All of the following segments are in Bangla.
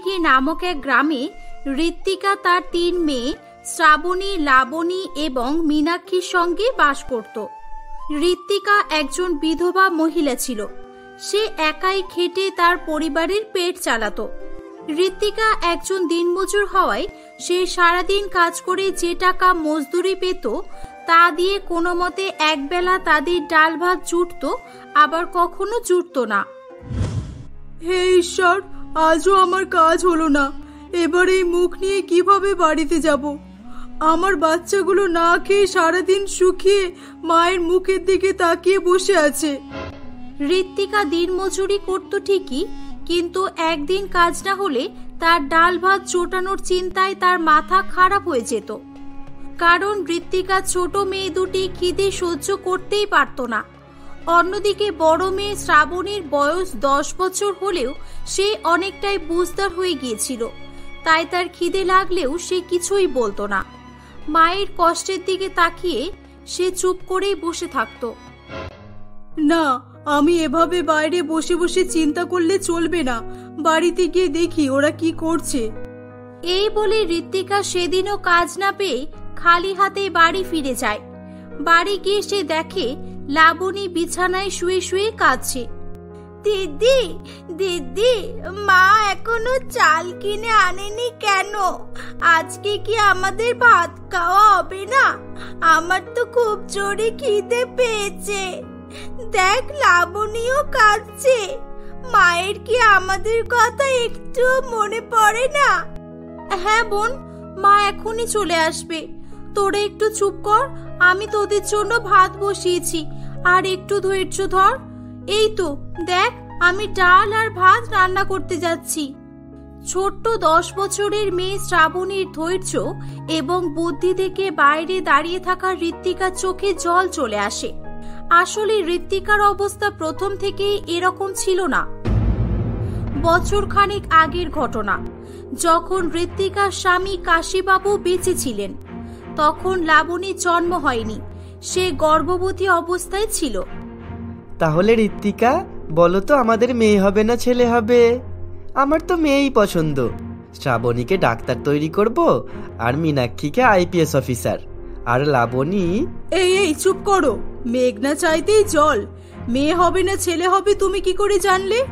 দিঘি নামক এক গ্রামে ঋত্বিকা তার তিন মেয়ে, শ্রাবণী, লাবণী এবং মীনাক্ষীর সঙ্গে বাস করত। ঋত্বিকা একজন বিধবা মহিলা ছিল। সে একাই খেটে তার পরিবারের পেট চালাতো। ঋত্বিকা একজন দিনমজুর হওয়ায় সে সারাদিন কাজ করে যে টাকা মজদুরি পেত, তা দিয়ে কোনো মতে একবেলা তাদের ডাল ভাত জুটত, আবার কখনো জুটত না। হে ঈশ্বর আজও আমার কাজ হলো না। এবার এই মুখ নিয়ে কীভাবে বাড়িতে যাব? আমার বাচ্চাগুলো না খেয়ে সারাদিন শুকিয়ে মায়ের মুখের দিকে তাকিয়ে বসে আছে। ঋত্বিকা দিনমজুরি করত ঠিকই, কিন্তু একদিন কাজ না হলে তার ডাল ভাত চোটানোর চিন্তায় তার মাথা খারাপ হয়ে যেত। কারণ ঋত্বিকা ছোট মেয়ে দুটি খিদে সহ্য করতেই পারত না। অন্যদিকে বড় মেয়ে শ্রাবণীর বয়স দশ বছর হলেও সে অনেকটাই বুঝদার হয়ে গিয়েছিল। তাই তার খিদে লাগলেও সে কিছুই বলতো না। মায়ের কষ্টের দিকে তাকিয়ে সে চুপ করেই বসে থাকতো। না আমি এভাবে বাইরে বসে বসে চিন্তা করলে চলবে না। বাড়িতে গিয়ে দেখি ওরা কি করছে। এই বলে ঋত্বিকা সেদিনও কাজ না পেয়ে খালি হাতে বাড়ি ফিরে যায়। বাড়ি গিয়ে সে দেখে লাবণী বিছানায় শুয়ে শুয়ে কাছে দিদি দিদি, মা এখনও চাল কিনে আনেনি কেন? আজকে কি আমাদের ভাত খাওয়া হবে না? আমার তো খুব জোরে খিদে পেয়েছে। দেখ, লাবণীও কাঁদছে। মায়ের কি আমাদের কথা একটু মনে পড়ে না? হ্যাঁ বোন, মা এখনই চলে আসবে। তোরা একটু চুপ কর, আমি তোদের জন্য ভাত বসিয়েছি। আর একটু ধৈর্য ধর। এই তো, দেখ, আমি ডাল আর ভাত রান্না করতে যাচ্ছি। ছোট্ট দশ বছরের মেয়ে শ্রাবণীর ধৈর্য এবং বুদ্ধি থেকে বাইরে দাঁড়িয়ে থাকা ঋত্বিকার চোখে জল চলে আসে। আসলে ঋত্বিকার অবস্থা প্রথম থেকেই এরকম ছিল না। বছর খানেক আগের ঘটনা, যখন ঋত্বিকার স্বামী কাশীবাবু বেঁচে ছিলেন। তখন লাবণীর জন্ম হয়নি। সে গর্ভবতী অবস্থায় ছিল। তাহলে ঋত্বিকা বলো তো আমাদের মেয়ে হবে না ছেলে হবে? আমার তো মেয়েই পছন্দ। শ্রাবণীকে ডাক্তার তৈরি করব আর মীনাক্ষীকে আইপিএস অফিসার। আর লাবণী? এই এই চুপ করো। মেঘনা চাইতেই জল। মেয়ে হবে না ছেলে হবে তুমি কি করে জানলে?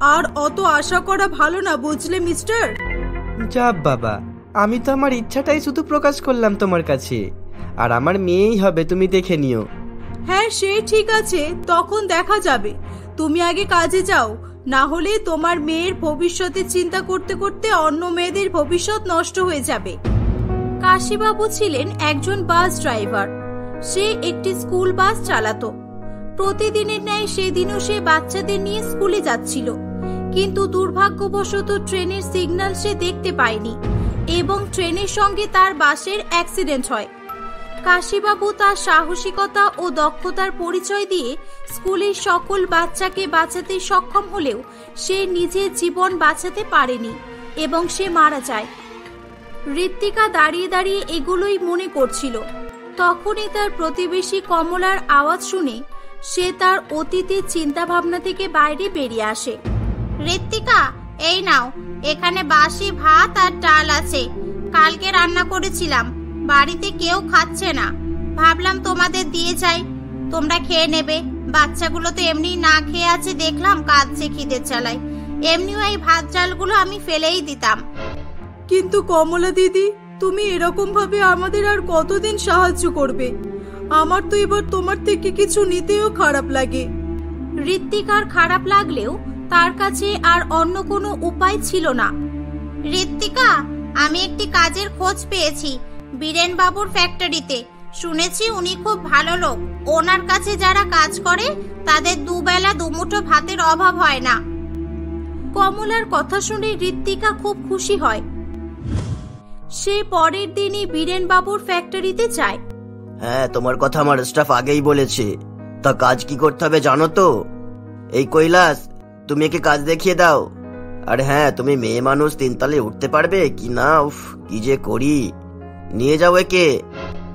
আর অত আশা করা ভালো না বুঝলে মিস্টার? যাব বাবা আমি তো আমার ইচ্ছাটাই শুধু প্রকাশ করলাম তোমার কাছে। আর আমার মেয়েই হবে, তুমি দেখে নিও। হ্যাঁ সে ঠিক আছে, তখন দেখা যাবে। তুমি আগে কাজে যাও, না হলে তোমার মেয়ের ভবিষ্যতে চিন্তা করতে করতে অন্য মেয়েদের ভবিষ্যৎ নষ্ট হয়ে যাবে। কাশীবাবু ছিলেন একজন বাস ড্রাইভার। সে একটি স্কুল বাস চালাতো। প্রতিদিনের ন্যায় সেদিনও সে বাচ্চাদের নিয়ে স্কুলে যাচ্ছিল। কিন্তু দুর্ভাগ্যবশত ট্রেনের সিগন্যাল সে দেখতে পায়নি। এবং ট্রেনের সঙ্গে তার বাসের অ্যাক্সিডেন্ট হয়। কাশীবাবু তার সাহসিকতা ও দক্ষতার পরিচয় দিয়ে স্কুলের সকল বাচ্চাকে বাঁচাতে সক্ষম হলেও সে নিজের জীবন বাঁচাতে পারেনি এবং সে মারা যায়। ঋত্বিকা দাঁড়িয়ে দাঁড়িয়ে এগুলোই মনে করছিল। তখনই তার প্রতিবেশী কমলার আওয়াজ শুনে সে তার অতীতের চিন্তাভাবনা থেকে বাইরে বেরিয়ে আসে। ঋত্বিকা! এই নাও এখানে বাসি ভাত আর ডাল আছে। কালকে রান্না করেছিলাম বাড়িতে কেউ খাচ্ছে না। ভাবলাম তোমাদের দিয়ে যাই তোমরা খেয়ে নেবে। বাচ্চাগুলো তো এমনি না খেয়ে আছে দেখলাম কাঁদছে খিদে চালাই এমনিও এই ভাত ডালগুলো আমি ফেলেই দিতাম। কিন্তু কমলা দিদি তুমি এরকম ভাবে আমাদের আর কতদিন সাহায্য করবে? আমার তো এবার তোমার থেকে কিছু নিতেও খারাপ লাগে। ঋত্বিকার খারাপ লাগলেও তার কাছে আর অন্য কোনো উপায় ছিল না। ঋত্বিকা আমি একটি কাজের খোঁজ পেয়েছি বীরেন বাবুর ফ্যাক্টরিতে। শুনেছি উনি খুব ভালো লোক। ওনার কাছে যারা কাজ করে তাদের দুবেলা দুমুঠো ভাতের অভাব হয় না। কমলার কথা শুনে ঋত্বিকা খুব খুশি হয়। সে পরের দিনই বীরেন বাবুর ফ্যাক্টরিতে যায়। হ্যাঁ তোমার কথা আমার স্টাফ আগেই বলেছে। তা কাজ কি করতে হবে জানো তো? এই কৈলাস তুমি একে কাজ দেখিয়ে দাও। আর হ্যাঁ তুমি মেয়ে মানুষ তিনতলে উঠতে পারবে কি না? উফ কি যে করি। নিয়ে যাও একে।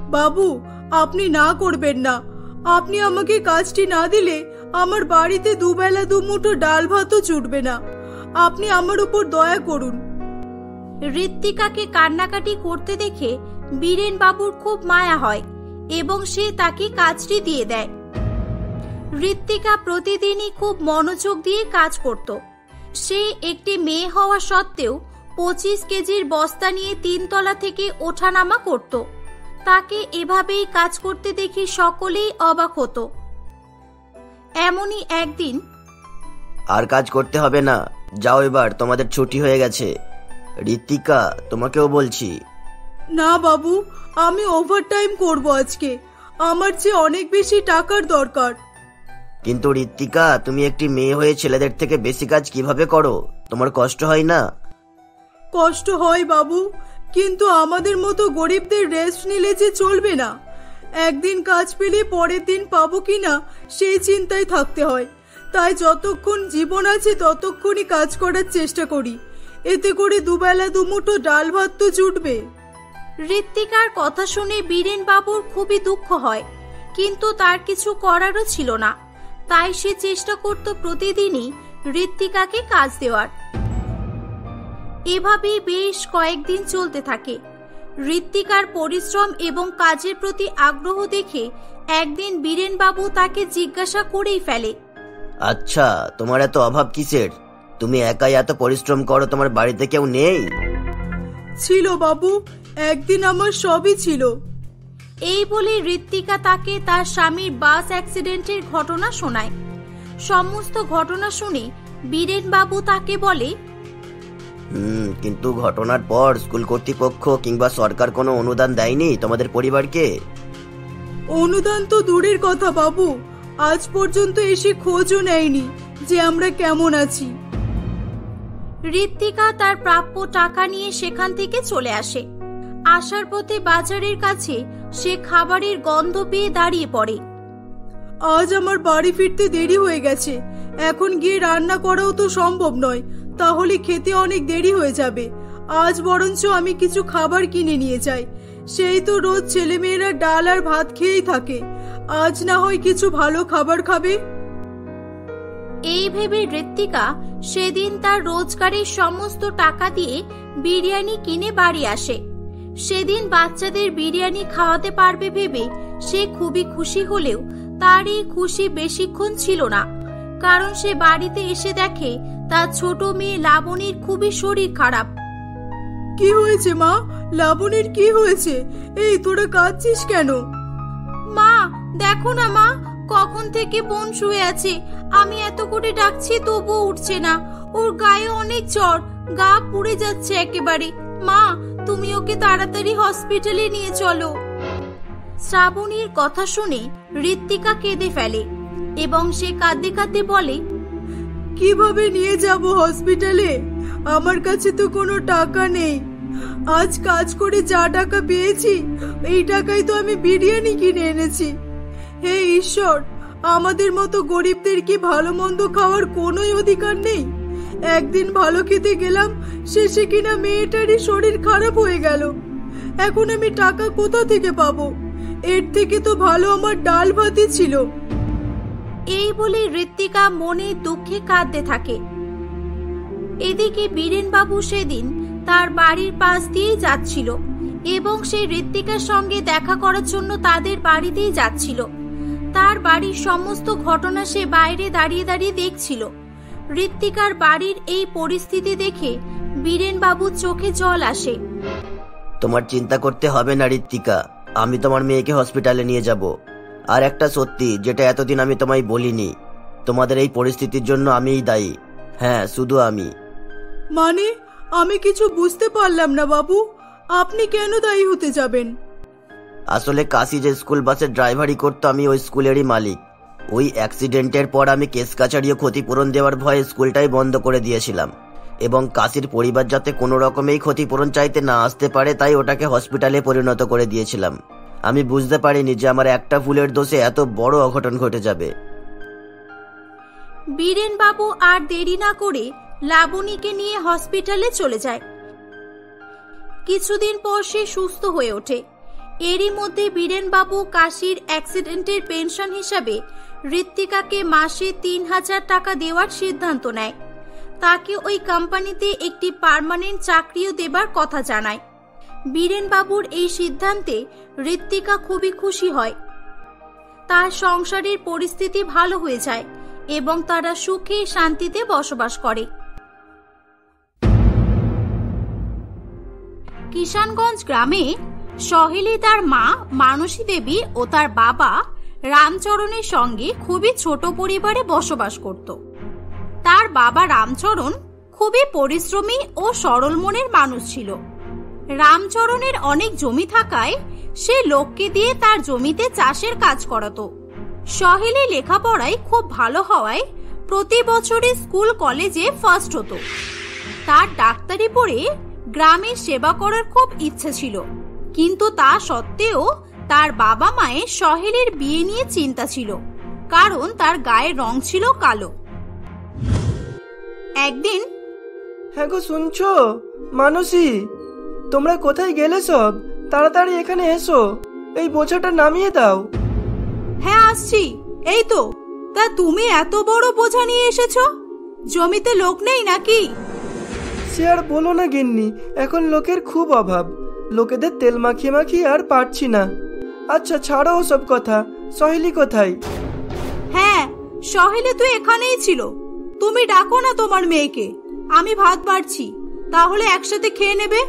বাবু আপনি না করবেন না। আপনি আমাকে কাজটি না দিলে আমার বাড়িতে দুবেলা দুমুঠো ডাল ভাতও জুটবে না। আপনি আমার উপর দয়া করুন। ঋত্বিকাকে কান্নাকাটি করতে দেখে বীরেন বাবুর খুব মায়া হয় এবং সে তাকে কাজটি দিয়ে দেয়। ঋত্বিকা প্রতিদিনই খুব মনোযোগ দিয়ে কাজ করত। সে একটি মেয়ে হওয়া সত্ত্বেও পঁচিশ কেজির বস্তা নিয়ে তিনতলা থেকে ওঠানামা করত। তাকে এভাবেই কাজ করতে দেখে সকলেই অবাক হতো। এমনই একদিন আর কাজ করতে হবে না যাও এবার তোমাদের ছুটি হয়ে গেছে। ঋতিকা তোমাকেও বলছি। না বাবু আমি ওভারটাইম করব আজকে। আমার চেয়ে অনেক বেশি টাকার দরকার। কিন্তু ঋত্বিকা তুমি একটি মেয়ে হয়ে ছেলেদের থেকে বেশি কাজ কীভাবে করো? তোমার কষ্ট হয় না? কষ্ট হয় বাবু কিন্তু আমাদের মতো গরিবদের রেস্ট নিলে যে চলবে না। একদিন কাজ পেলে পরের দিন পাবো কিনা সেই চিন্তায় থাকতে হয়। তাই যতক্ষণ জীবন আছে ততক্ষণই কাজ করার চেষ্টা করি। এতে করে দুবেলা দুমুঠো ডাল ভাত তো জুটবে। ঋত্বিকার কথা শুনে বীরেন বাবুর খুবই দুঃখ হয় কিন্তু তার কিছু করারও ছিল না। তাই সে চেষ্টা করত প্রতিদিনই ঋত্বিকাকে কাজ দেওয়ার। এভাবেই বেশ কয়েকদিন চলতে থাকে। ঋত্বিকার পরিশ্রম এবং কাজের প্রতি আগ্রহ দেখে একদিন বীরেন বাবু তাকে জিজ্ঞাসা করেই ফেলে। আচ্ছা তোমার এত অভাব কিসের? তুমি একাই এত পরিশ্রম করো তোমার বাড়িতে কেউ নেই? ছিল বাবু একদিন আমার সবই ছিল। এই বলে ঋত্বিকা তাকে তার স্বামীর বাস অ্যাক্সিডেন্টের ঘটনা শোনায়। সমস্ত ঘটনা শুনে বীরেন বাবু তাকে বলে হুম কিন্তু ঘটনার পর স্কুল কর্তৃপক্ষ কিংবা সরকার কোনো অনুদান দেয়নি তোমাদের পরিবারকে? অনুদান তো দূরের কথা বাবু। আজ পর্যন্ত এসে খোঁজও নেয়নি যে আমরা কেমন আছি। ঋত্বিকা তার প্রাপ্য টাকা নিয়ে সেখান থেকে চলে আসে। আসার পথে বাজারের কাছে সে খাবারের গন্ধ পেয়ে দাঁড়িয়ে পড়ে। আজ আমার বাড়ি ফিরতে দেরি হয়ে গেছে। এখন গিয়ে রান্না করাও তো সম্ভব নয় তাহলে খেতে অনেক দেরি হয়ে যাবে। আজ বরঞ্চ আমি কিছু খাবার কিনে নিয়ে যাই। সেই তো রোজ ছেলেমেয়েরা ডাল আর ভাত খেয়েই থাকে। আজ না হয় কিছু ভালো খাবার খাবে? এই ভেবে ঋত্বিকা সেদিন তার রোজগারের সমস্ত টাকা দিয়ে বিরিয়ানি কিনে বাড়ি আসে। সেদিন বাচ্চাদের বিরিয়ানি খাওয়াতে পারবে ভেবে সে খুবই খুশি হলেও তার এই খুশি বেশিক্ষণ ছিল না। কারণ সে বাড়িতে এসে দেখে তার ছোট মেয়ে লাবণীর খুবই শরীর খারাপ। কি হয়েছে মা? লাবণীর কি হয়েছে? এই তোরা কাঁদছিস কেন? মা দেখো না মা কখন থেকে বোন শুয়ে আছে। আমি এত করে ডাকছি তবুও উঠছে না। ওর গায়ে অনেক জ্বর গা পুড়ে যাচ্ছে একেবারে। মা তুমি ওকে তাড়াতাড়ি হসপিটালে নিয়ে চলো। শ্রাবণীর কথা শুনে ঋত্বিকা কেঁদে ফেলে এবং সে কাঁদতে কাঁদতে বলে, কীভাবে নিয়ে যাব হসপিটালে? আমার কাছে তো কোনো টাকা নেই। আজ কাজ করে যা টাকা পেয়েছি, এই টাকায় তো আমি বিরিয়ানি কিনে এনেছি। হে ঈশ্বর, আমাদের মতো গরিবদের কি ভালো মন্দ খাওয়ার কোনোই অধিকার নেই? একদিন ভালো খেতে গেলাম, শেষে কিনা মেয়েটারই শরীর খারাপ হয়ে গেল। এখন আমি টাকা কোথা থেকে পাবো? এর থেকে তো ভালো আমার ডাল ভাতই ছিল। এই বলে ঋত্বিকা মনে দুঃখে কাঁদতে থাকে। এদিকে বীরেন বাবু সেদিন তার বাড়ির পাশ দিয়েই যাচ্ছিল এবং সে ঋত্বিকার সঙ্গে দেখা করার জন্য তাদের বাড়িতেই যাচ্ছিল। তার বাড়ির সমস্ত ঘটনা সে বাইরে দাঁড়িয়ে দাঁড়িয়ে দেখছিল। ঋত্বিকার বাড়ির এই পরিস্থিতি দেখে বীরেন বাবুর চোখে জল আসে। তোমার চিন্তা করতে হবে না ঋত্বিকা আমি তোমার মেয়েকে হসপিটালে নিয়ে যাব। আর একটা সত্যি যেটা এতদিন আমি তোমায় বলিনি। তোমাদের এই পরিস্থিতির জন্য আমিই দায়ী। হ্যাঁ শুধু আমি। মানে আমি কিছু বুঝতে পারলাম না বাবু। আপনি কেন দায়ী হতে যাবেন? আসলে কাশি যে স্কুল বাসের ড্রাইভারি করতো আমি ওই স্কুলেরই মালিক। ওই অ্যাক্সিডেন্টের পর আমি কেস ও ক্ষতিপূরণ দেওয়ার ভয়ে স্কুলটাই বন্ধ করে দিয়েছিলাম। এবং কাশির পরিবার যাতে কোনো রকমেই ক্ষতিপূরণ চাইতে না আসতে পারে, তাই ওটাকে হসপিটালে পরিণত করে দিয়েছিলাম। আমি বুঝতে পারিনি যে আমার একটা ফুলের দোষে এত বড় অঘটন ঘটে যাবে। বীরেন বাবু আর দেরি না করে লাবণীকে নিয়ে হসপিটালে চলে যায়। কিছুদিন পর সে সুস্থ হয়ে ওঠে। এরই মধ্যে বীরেন বাবু কাশির অ্যাক্সিডেন্টের পেনশন হিসাবে ঋত্বিকাকে মাসে তিন হাজার টাকা দেওয়ার সিদ্ধান্ত নেয়। তাকে ওই কোম্পানিতে একটি পার্মানেন্ট চাকরিও দেবার কথা জানায়। বীরেন বাবুর এই সিদ্ধান্তে ঋত্বিকা খুবই খুশি হয়। তার সংসারের পরিস্থিতি ভালো হয়ে যায় এবং তারা সুখে শান্তিতে বসবাস করে। কিষানগঞ্জ গ্রামে সহেলি তার মা মানসী দেবী ও তার বাবা রামচরণের সঙ্গে খুবই ছোট পরিবারে বসবাস করত। তার বাবা রামচরণ খুবই পরিশ্রমী ও সরল মনের মানুষ ছিল। রামচরণের অনেক জমি থাকায় সে লোককে দিয়ে তার জমিতে চাষের কাজ করাতো। সহেলি লেখাপড়ায় খুব ভালো হওয়ায় প্রতি বছরই স্কুল কলেজে ফার্স্ট হতো। তার ডাক্তারি পড়ে গ্রামের সেবা করার খুব ইচ্ছে ছিল। কিন্তু তা সত্ত্বেও তার বাবা মায়ের সহেলির বিয়ে নিয়ে চিন্তা ছিল কারণ তার গায়ের রং ছিল কালো। একদিন হ্যাঁ গো শুনছো? মানসী তোমরা কোথায় গেলে সব? তাড়াতাড়ি এখানে এসো এই বোঝাটা নামিয়ে দাও। হ্যাঁ আসছি। এই তো তা তুমি এত বড় বোঝা নিয়ে এসেছ? জমিতে লোক নেই নাকি? সে আর বলো না গিন্নি এখন লোকের খুব অভাব। লোকেদের তেল মাখিয়ে মাখিয়ে আর পারছি না। আচ্ছা ছাড়ো সব কথা। সহেলি কোথায়? হ্যাঁ সহেলি তুই এখানেই ছিল। তুমি ডাকো না তোমার মেয়েকে। আমি ভাত বাড়ছি। তাহলে একসাথে খেয়ে নেবে?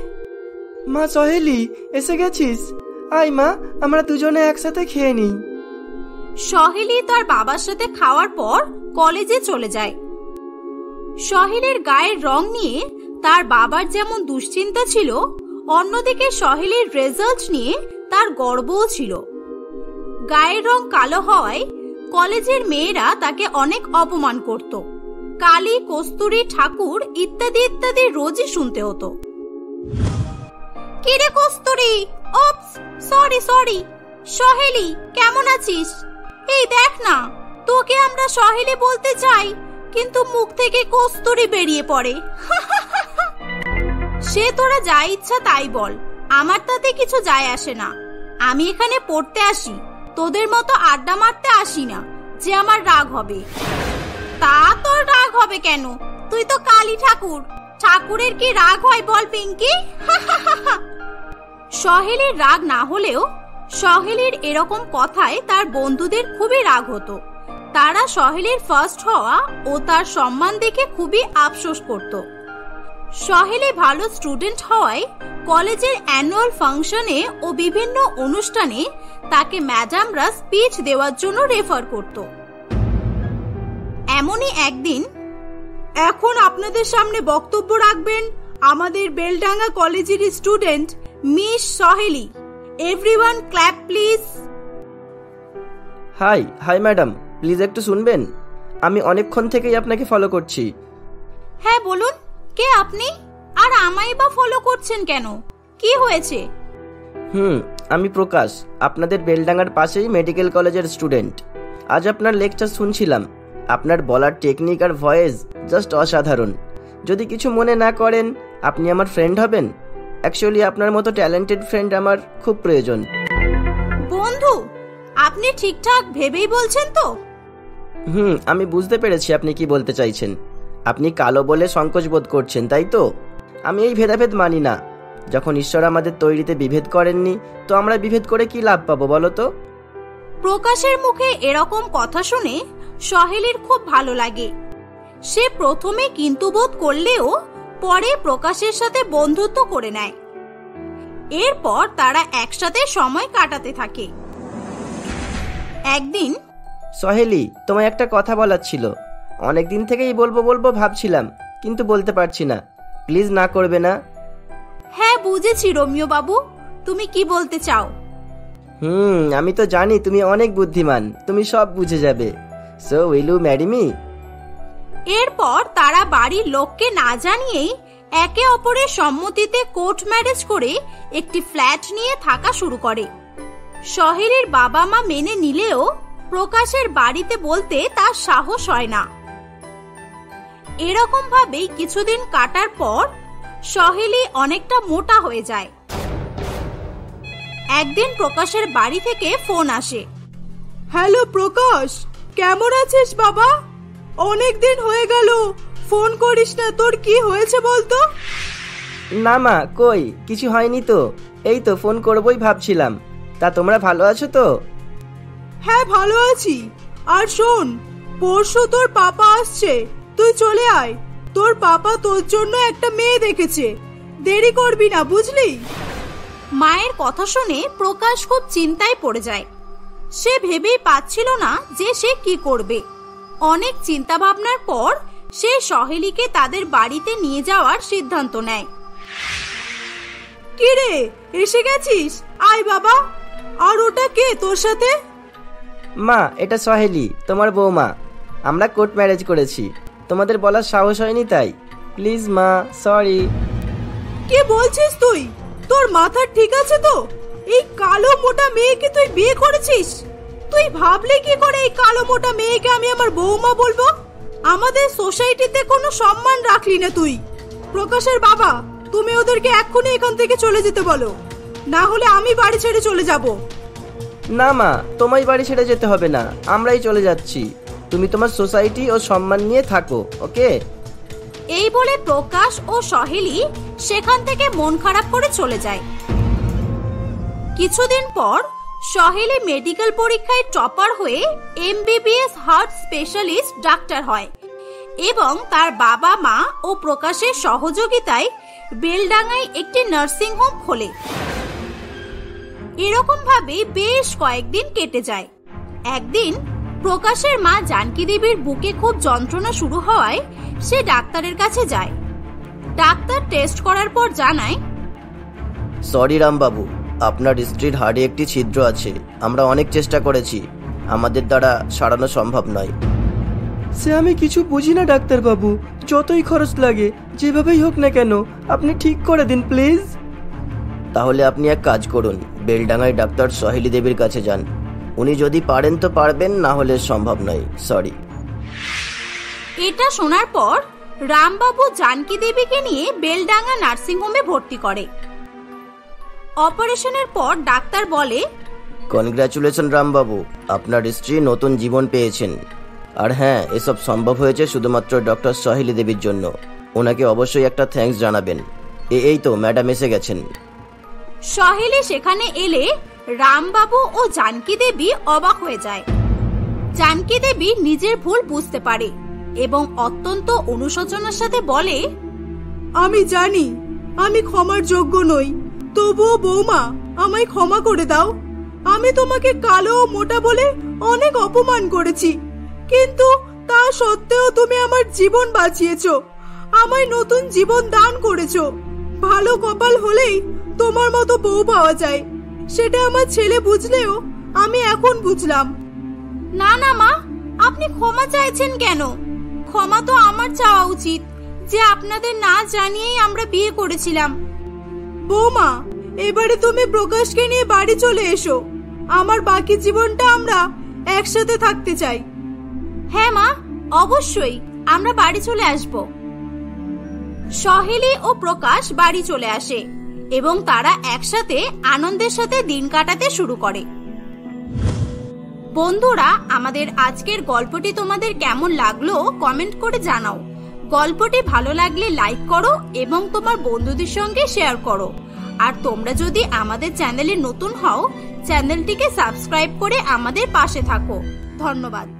মা সহেলি এসে গেছিস? আয় মা আমরা দুজনে একসাথে খেয়ে নিই। সহেলি তার বাবার সাথে খাওয়ার পর কলেজে চলে যায়। সহেলের গায়ের রং নিয়ে তার বাবার যেমন দুশ্চিন্তা ছিল অন্যদিকে সহেলের রেজাল্ট নিয়ে তার গর্বও ছিল। গায়ের রং কালো হওয়ায় কলেজের মেয়েরা তাকে অনেক অপমান করত। কালী, কস্তুরী, ঠাকুর ইত্যাদি ইত্যাদি রোজই শুনতে হতো। কিরে কস্তুরী? ওপস, সরি সরি। সহেলি, কেমন আছিস? এই দেখ না, তোকে আমরা সহেলি বলতে চাই, কিন্তু মুখ থেকে কস্তুরি বেরিয়ে পড়ে। সে তোরা যা ইচ্ছা তাই বল। আমার তাতে কিছু যায় আসে না। আমি এখানে পড়তে আসি, তোদের মতো আড্ডা মারতে আসি না, যে আমার রাগ হবে। তা তোর রাগ হবে কেন? তুই তো কালী ঠাকুর। ঠাকুরের কি রাগ হয় বল, পিঙ্কি? সহেলির রাগ না হলেও সহেলির এরকম কথায় তার বন্ধুদের খুবই রাগ হতো। তারা সহেলির ফার্স্ট হওয়া ও তার সম্মান দেখে খুবই আফসোস করত। সহেলি ভালো স্টুডেন্ট হওয়ায় কলেজের অ্যানুয়াল ফাংশনে ও বিভিন্ন অনুষ্ঠানে তাকে ম্যাডামরা স্পিচ দেওয়ার জন্য রেফার করত। এমনই একদিন এখন আপনাদের সামনে বক্তব্য রাখবেন আমাদের বেলডাঙ্গা কলেজের student miss Saheli. Everyone clap please hi hi madam please একটু শুনবেন? আমি অনেকক্ষণ থেকেই আপনাকে ফলো করছি। হ্যাঁ বলুন। কে আপনি? আর আমায় বা ফলো করছেন কেন? কি হয়েছে? হুম আমি প্রকাশ আপনাদের বেলডাঙ্গার পাশেই মেডিকেল কলেজের স্টুডেন্ট। আজ আপনার লেকচার শুনছিলাম। আপনার বলার টেকনিক আর ভয়েস জাস্ট অসাধারণ। যদি কিছু মনে না করেন আপনি আমার ফ্রেন্ড হবেন? অ্যাকচুয়ালি আপনার মতো ট্যালেন্টেড ফ্রেন্ড আমার খুব প্রয়োজন। বন্ধু আপনি ঠিকঠাক ভেবেই বলছেন তো? হুম আমি বুঝতে পেরেছি আপনি কি বলতে চাইছেন। আপনি কালো বলে সংকোচ বোধ করছেন তাই তো? আমি এই ভেদাভেদ মানি না। যখন ঈশ্বর আমাদের তৈরিতে বিভেদ করেননি তো আমরা বিভেদ করে কি লাভ পাবো বলো তো? প্রকাশের মুখে এরকম কথা শুনে সহেলির খুব ভালো লাগে। সে প্রথমে কিন্তু বোধ করলেও পরে প্রকাশের সাথে বন্ধুত্ব করে নেয়। এরপর তারা একসাথে সময় কাটাতে থাকে। একদিন সহেলি তোমায় একটা কথা বলার ছিল। অনেক দিন থেকেই বলব বলব ভাবছিলাম কিন্তু বলতে পারছি না। প্লিজ না করবে না। হ্যাঁ বুঝেছি রোমিও বাবু। তুমি কি বলতে চাও? হুম আমি তো জানি তুমি অনেক বুদ্ধিমান তুমি সব বুঝে যাবে। So will you marry me এরপর তারা বাড়ির লোককে না জানিয়েই একে অপরের সম্মতিতে কোর্ট ম্যারেজ করে একটি ফ্ল্যাট নিয়ে থাকা শুরু করে। সহেলির বাবা মা মেনে নিলেও প্রকাশের বাড়িতে বলতে তার সাহস হয় না। এরকম ভাবেই কিছুদিন কাটার পর সহেলি অনেকটা মোটা হয়ে যায়। একদিন প্রকাশের বাড়ি থেকে ফোন আসে। হ্যালো প্রকাশ কেমন আছিস বাবা? অনেক দিন হয়ে গেল ফোন করিস না তোর কি হয়েছে বলতো? না মা কই? কিছু হয়নি তো। এই তো ফোন করবই ভাবছিলাম। তা তোমরা ভালো আছো তো? হ্যাঁ ভালো আছি। আর শোন পরশু তোর পাপা আসছে। তুই চলে আয়। তোর পাপা তোর জন্য একটা মেয়ে দেখেছে। দেরি করবি না বুঝলি? মায়ের কথা শুনে প্রকাশ খুব চিন্তায় পড়ে যায়। সে ভেবেই পাচ্ছিল না যে সে কি করবে। অনেক চিন্তা ভাবনার পর সে সহেলিকে তাদের বাড়িতে নিয়ে যাওয়ার সিদ্ধান্ত নেয়। কি রে এসে গেছিস? আয় বাবা। আর ওটা কে তোর সাথে? মা এটা সহেলি তোমার বৌমা। আমরা কোর্ট ম্যারেজ করেছি। তোমাদের বলার সাহস হয়নি তাই। প্লিজ মা সরি কে বলছিস তুই? তোর মাথা ঠিক আছে তো? এই কালো মোটা মেয়েকে তুই বিয়ে করেছিস? তুই ভাবলে কি করে এই কালো মোটা মেয়েকে আমি আমার বৌমা বলব? আমাদের সোসাইটিতে কোনো সম্মান রাখলি না তুই। প্রকাশের বাবা তুমি ওদেরকে এক্ষুনি এখান থেকে চলে যেতে বলো। না হলে আমি বাড়ি ছেড়ে চলে যাব। না মা তোমায় বাড়ি ছেড়ে যেতে হবে না। আমরাই চলে যাচ্ছি। তুমি তোমার সোসাইটি ও সম্মান নিয়ে থাকো, ওকে? এই বলে প্রকাশ ও সহেলি সেখান থেকে মন খারাপ করে চলে যায়। কিছুদিন পর সহেলি মেডিকেল পরীক্ষায় টপার হয়ে এমবিবিএস হার্ট স্পেশালিস্ট ডাক্তার হয় এবং তার বাবা, মা ও প্রকাশের সহযোগিতায় বেলডাঙ্গায় একটি নার্সিং হোম খোলে। এরকম ভাবে বেশ কয়েকদিন কেটে যায়। একদিন প্রকাশের মা জানকী দেবীর বুকে খুব যন্ত্রণা শুরু হওয়ায় সে ডাক্তারের কাছে যায়। ডাক্তার টেস্ট করার পর জানায় সরি রামবাবু আপনার স্ত্রীর হাড়ে একটি ছিদ্র আছে। আমরা অনেক চেষ্টা করেছি। আমাদের দ্বারা সারানো সম্ভব নয়। সে আমি কিছু বুঝি না ডাক্তারবাবু। যতই খরচ লাগে যেভাবেই হোক না কেন আপনি ঠিক করে দিন প্লিজ। তাহলে আপনি এক কাজ করুন। বেলডাঙ্গায় ডাক্তার সহেলি দেবীর কাছে যান। উনি যদি পারেন তো পারবেন না হলে সম্ভব নয়। সরি এটা শোনার পর রামবাবু জানকী দেবীকে নিয়ে বেলডাঙ্গা নার্সিং হোমে ভর্তি করে। অপারেশনের পর ডাক্তার বলে কনগ্রাচুলেশন রামবাবু। আপনার স্ত্রী নতুন জীবন পেয়েছেন। আর হ্যাঁ এসব সম্ভব হয়েছে শুধুমাত্র ডক্টর সহেলি দেবীর জন্য। ওনাকে অবশ্যই একটা থ্যাঙ্কস জানাবেন। এই তো ম্যাডাম এসে গেছেন। সহেলি সেখানে এলে রামবাবু ও জানকী দেবী অবাক হয়ে যায়। জানকী দেবী নিজের ভুল বুঝতে পারে এবং অত্যন্ত অনুশোচনার সাথে বলে, আমি জানি, আমি ক্ষমার যোগ্য নই। তবুও বৌমা, আমায় ক্ষমা করে দাও। আমি তোমাকে কালো ও মোটা বলে অনেক অপমান করেছি। কিন্তু তা সত্ত্বেও তুমি আমার জীবন বাঁচিয়েছো। আমায় নতুন জীবন দান করেছ। ভালো কপাল হলেই তোমার মতো বউ পাওয়া যায়। সেটা আমার ছেলে বুঝলেও আমি এখন বুঝলাম। না না মা আপনি ক্ষমা চাইছেন কেন? ক্ষমা তো আমার চাওয়া উচিত। যে আপনাদের না জানিয়েই আমরা বিয়ে করেছিলাম। বৌমা এবারে তুমি প্রকাশকে নিয়ে বাড়ি চলে এসো। আমার বাকি জীবনটা আমরা একসাথে থাকতে চাই। হ্যাঁ মা অবশ্যই আমরা বাড়ি চলে আসব। সহেলি ও প্রকাশ বাড়ি চলে আসে। এবং তারা একসাথে আনন্দের সাথে দিন কাটাতে শুরু করে। বন্ধুরা, আমাদের আজকের গল্পটি তোমাদের কেমন লাগল কমেন্ট করে জানাও। গল্পটি ভালো লাগলে লাইক করো এবং তোমার বন্ধুদের সঙ্গে শেয়ার করো। আর তোমরা যদি আমাদের চ্যানেলে নতুন হও, চ্যানেলটিকে সাবস্ক্রাইব করে আমাদের পাশে থাকো। ধন্যবাদ।